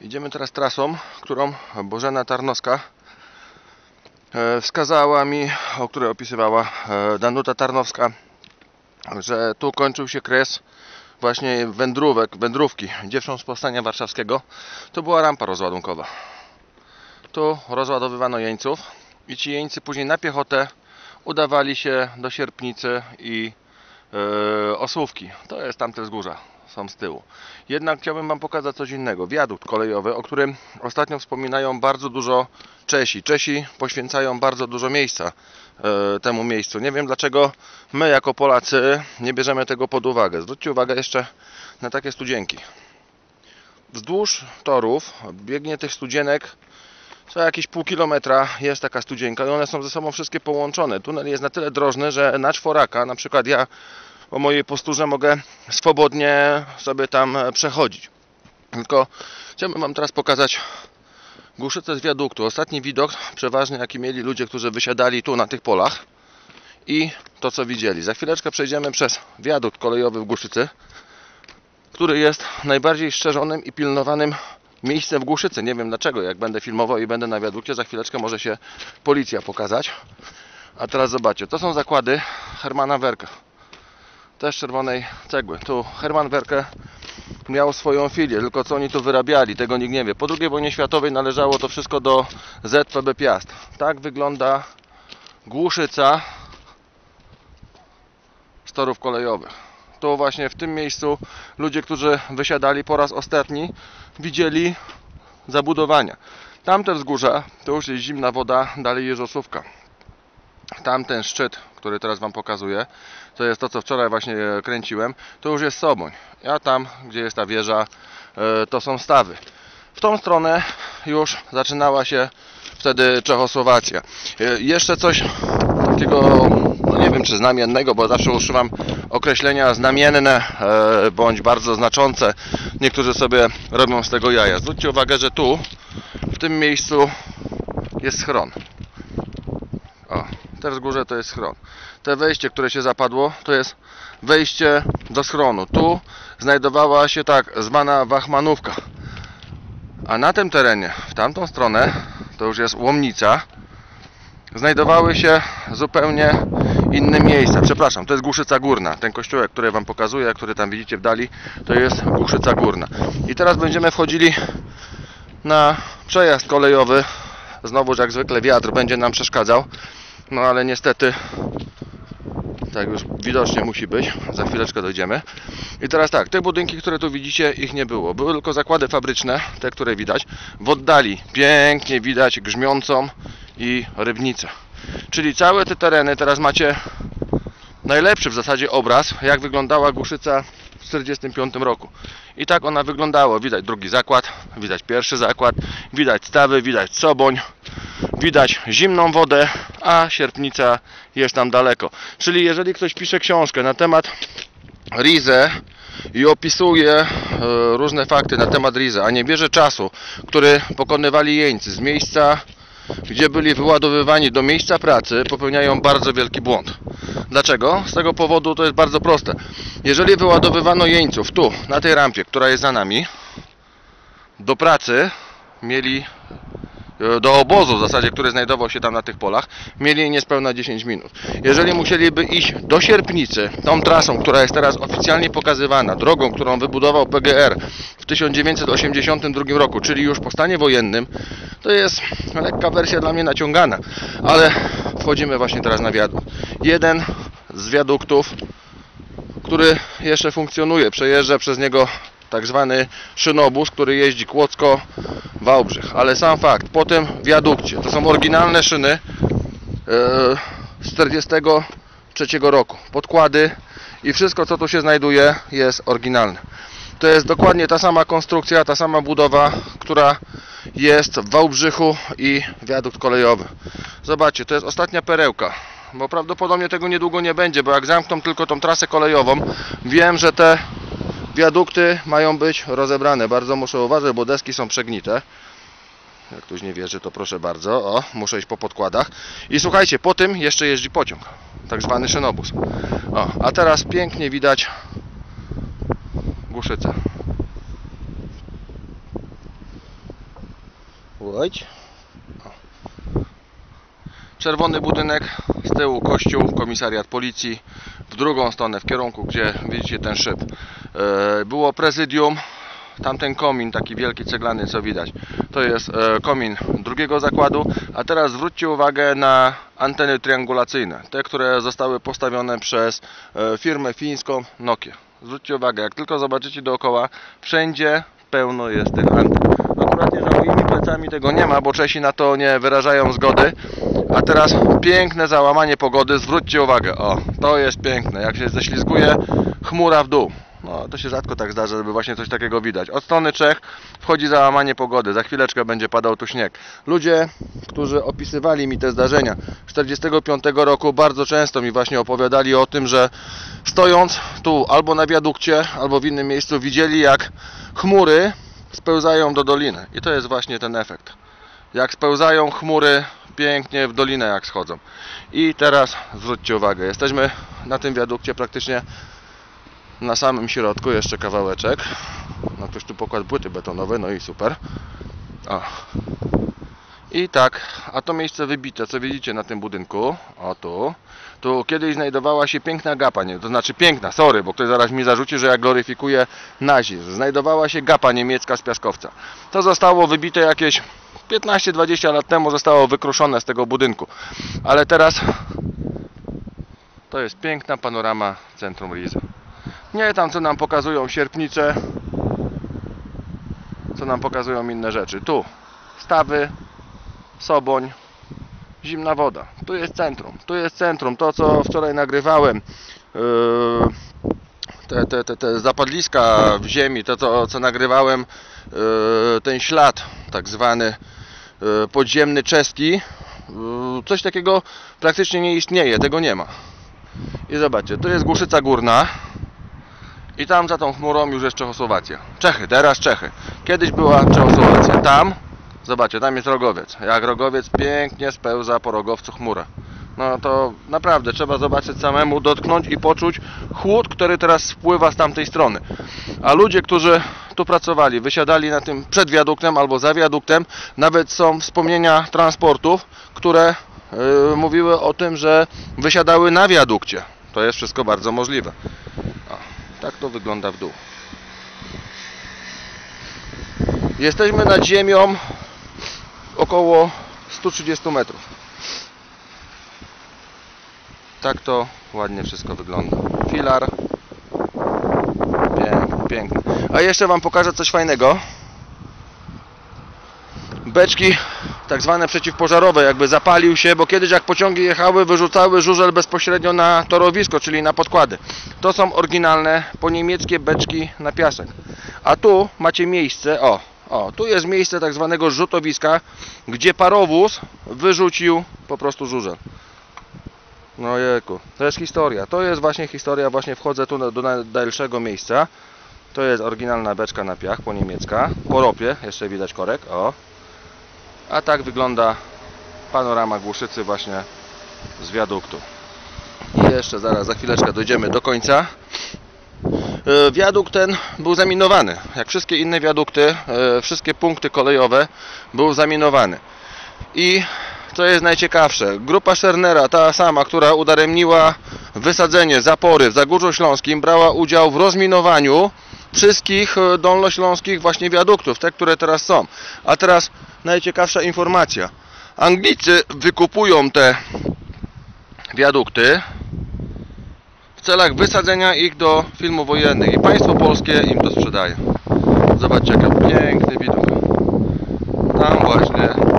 Idziemy teraz trasą, którą Bożena Tarnowska e, wskazała mi, o której opisywała e, Danuta Tarnowska, że tu kończył się kres właśnie wędrówek, wędrówki dziewcząt z Powstania Warszawskiego. To była rampa rozładunkowa. Tu rozładowywano jeńców i ci jeńcy później na piechotę udawali się do Sierpnicy i e, Osłówki. To jest tamte wzgórza, są z tyłu. Jednak chciałbym Wam pokazać coś innego. Wiadukt kolejowy, o którym ostatnio wspominają bardzo dużo Czesi. Czesi poświęcają bardzo dużo miejsca e, temu miejscu. Nie wiem dlaczego my jako Polacy nie bierzemy tego pod uwagę. Zwróćcie uwagę jeszcze na takie studzienki. Wzdłuż torów biegnie tych studzienek co jakieś pół kilometra jest taka studzienka i one są ze sobą wszystkie połączone. Tunel jest na tyle drożny, że na czworaka, na przykład ja o mojej posturze mogę swobodnie sobie tam przechodzić. Tylko chciałbym Wam teraz pokazać Głuszyce z wiaduktu. Ostatni widok, przeważnie jaki mieli ludzie, którzy wysiadali tu na tych polach i to co widzieli. Za chwileczkę przejdziemy przez wiadukt kolejowy w Głuszycy, który jest najbardziej szczerzonym i pilnowanym miejscem w Głuszycy. Nie wiem dlaczego, jak będę filmował i będę na wiadukcie, za chwileczkę może się policja pokazać. A teraz zobaczcie, to są zakłady Hermana Werke. Też czerwonej cegły. Tu Herman Werke miał swoją filię, tylko co oni tu wyrabiali, tego nikt nie wie. Po II wojnie światowej należało to wszystko do ZPB Piast. Tak wygląda Głuszyca z torów kolejowych. Tu właśnie w tym miejscu ludzie, którzy wysiadali po raz ostatni, widzieli zabudowania. Tamte wzgórza to już jest zimna woda, dalej Jeżosówka. Tamten szczyt, który teraz Wam pokazuję, to jest to, co wczoraj właśnie kręciłem, to już jest Soboń. A tam, gdzie jest ta wieża, e, to są stawy. W tą stronę już zaczynała się wtedy Czechosłowacja. E, Jeszcze coś takiego, no nie wiem czy znamiennego, bo zawsze używam określenia znamienne e, bądź bardzo znaczące. Niektórzy sobie robią z tego jaja. Zwróćcie uwagę, że tu, w tym miejscu jest schron. Te wzgórze to jest schron. Te wejście, które się zapadło, to jest wejście do schronu. Tu znajdowała się tak zwana wachmanówka. A na tym terenie, w tamtą stronę, to już jest łomnica, znajdowały się zupełnie inne miejsca. Przepraszam, to jest Głuszyca Górna. Ten kościółek, który Wam pokazuję, który tam widzicie w dali, to jest Głuszyca Górna. I teraz będziemy wchodzili na przejazd kolejowy. Znowu, jak zwykle, wiatr będzie nam przeszkadzał. No ale niestety, tak już widocznie musi być. Za chwileczkę dojdziemy. I teraz tak, te budynki, które tu widzicie, ich nie było. Były tylko zakłady fabryczne, te, które widać. W oddali pięknie widać grzmiącą i rybnicę. Czyli całe te tereny, teraz macie najlepszy w zasadzie obraz, jak wyglądała Głuszyca w 1945 roku. I tak ona wyglądała. Widać drugi zakład, widać pierwszy zakład, widać stawy, widać Soboń, widać zimną wodę, a Sierpnica jest tam daleko. Czyli jeżeli ktoś pisze książkę na temat Rize i opisuje e, różne fakty na temat Rize, a nie bierze czasu, który pokonywali jeńcy z miejsca gdzie byli wyładowywani do miejsca pracy, popełniają bardzo wielki błąd. Dlaczego? Z tego powodu to jest bardzo proste. Jeżeli wyładowywano jeńców tu, na tej rampie, która jest za nami, do pracy mieli do obozu w zasadzie, który znajdował się tam na tych polach, mieli niespełna 10 minut. Jeżeli musieliby iść do Sierpnicy, tą trasą, która jest teraz oficjalnie pokazywana, drogą, którą wybudował PGR w 1982 roku, czyli już po stanie wojennym, to jest lekka wersja dla mnie naciągana, ale wchodzimy właśnie teraz na wiadukt. Jeden z wiaduktów, który jeszcze funkcjonuje, przejeżdża przez niego tak zwany szynobus, który jeździ Kłodzko Wałbrzych. Ale sam fakt, po tym wiadukcie, to są oryginalne szyny e, z 43 roku. Podkłady i wszystko co tu się znajduje jest oryginalne. To jest dokładnie ta sama konstrukcja, ta sama budowa, która jest w Wałbrzychu i wiadukt kolejowy. Zobaczcie, to jest ostatnia perełka. Bo prawdopodobnie tego niedługo nie będzie, bo jak zamkną tylko tą trasę kolejową, wiem, że te wiadukty mają być rozebrane. Bardzo muszę uważać, bo deski są przegnite. Jak ktoś nie wierzy, to proszę bardzo. O, muszę iść po podkładach. I słuchajcie, po tym jeszcze jeździ pociąg. Tak zwany szynobus. O, a teraz pięknie widać Głuszycę. Łojdź. O. Czerwony budynek, z tyłu kościół, komisariat policji, w drugą stronę, w kierunku, gdzie widzicie ten szyb. E, Było prezydium, tamten komin, taki wielki ceglany, co widać. To jest e, komin drugiego zakładu, a teraz zwróćcie uwagę na anteny triangulacyjne, te, które zostały postawione przez e, firmę fińską Nokia. Zwróćcie uwagę, jak tylko zobaczycie dookoła, wszędzie pełno jest tych anten. Akurat nie za moimi plecami tego nie ma, bo Czesi na to nie wyrażają zgody. A teraz piękne załamanie pogody, zwróćcie uwagę, o, to jest piękne, jak się ześlizguje chmura w dół. No, to się rzadko tak zdarza, żeby właśnie coś takiego widać. Od strony Czech wchodzi załamanie pogody, za chwileczkę będzie padał tu śnieg. Ludzie, którzy opisywali mi te zdarzenia z 45 roku, bardzo często mi właśnie opowiadali o tym, że stojąc tu albo na wiadukcie, albo w innym miejscu, widzieli jak chmury spełzają do doliny. I to jest właśnie ten efekt. Jak spełzają chmury pięknie w dolinę jak schodzą. I teraz zwróćcie uwagę, jesteśmy na tym wiadukcie praktycznie na samym środku, jeszcze kawałeczek. No ktoś tu pokład płyty betonowe, no i super. O. I tak, a to miejsce wybite, co widzicie na tym budynku, o tu, tu kiedyś znajdowała się piękna gapa, nie, to znaczy piękna, sorry, bo ktoś zaraz mi zarzuci, że ja gloryfikuję nazizm. Znajdowała się gapa niemiecka z piaskowca. To zostało wybite jakieś 15-20 lat temu, zostało wykruszone z tego budynku. Ale teraz to jest piękna panorama centrum Rizy. Nie tam, co nam pokazują sierpnicze, co nam pokazują inne rzeczy. Tu stawy, Soboń, zimna woda. Tu jest centrum. Tu jest centrum. To, co wczoraj nagrywałem. Yy, te, te, te, te zapadliska w ziemi, to, co, co nagrywałem, yy, ten ślad tak zwany yy, podziemny czeski, coś takiego praktycznie nie istnieje, tego nie ma. I zobaczcie, tu jest Głuszyca Górna i tam za tą chmurą już jest Czechosłowacja. Czechy, teraz Czechy. Kiedyś była Czechosłowacja. Tam, zobaczcie, tam jest Rogowiec. Jak Rogowiec pięknie spełza po Rogowcu chmura. No to naprawdę trzeba zobaczyć samemu, dotknąć i poczuć chłód, który teraz spływa z tamtej strony. A ludzie, którzy tu pracowali, wysiadali na tym przed wiaduktem albo za wiaduktem, nawet są wspomnienia transportów, które yy, mówiły o tym, że wysiadały na wiadukcie. To jest wszystko bardzo możliwe. Tak to wygląda w dół. Jesteśmy nad ziemią około 130 metrów. Tak to ładnie wszystko wygląda. Filar. Piękny, piękny. A jeszcze Wam pokażę coś fajnego. Beczki tak zwane przeciwpożarowe, jakby zapalił się, bo kiedyś jak pociągi jechały, wyrzucały żużel bezpośrednio na torowisko, czyli na podkłady. To są oryginalne po niemieckie beczki na piasek. A tu macie miejsce, o, o, tu jest miejsce tak zwanego rzutowiska, gdzie parowóz wyrzucił po prostu żużel. No jeku, to jest historia. To jest właśnie historia, właśnie wchodzę tu do najdalszego miejsca. To jest oryginalna beczka na piach, po niemiecka. Po ropie, jeszcze widać korek, o. A tak wygląda panorama Głuszycy właśnie z wiaduktu. I jeszcze zaraz, za chwileczkę dojdziemy do końca. E, Wiadukt ten był zaminowany. Jak wszystkie inne wiadukty, e, wszystkie punkty kolejowe był zaminowany. I co jest najciekawsze, grupa Szernera, ta sama, która udaremniła wysadzenie zapory w Zagórzu Śląskim, brała udział w rozminowaniu wszystkich e, dolnośląskich właśnie wiaduktów, te, które teraz są. A teraz najciekawsza informacja. Anglicy wykupują te wiadukty w celach wysadzenia ich do filmów wojennych i państwo polskie im to sprzedaje. Zobaczcie, jaki piękny widok. Tam właśnie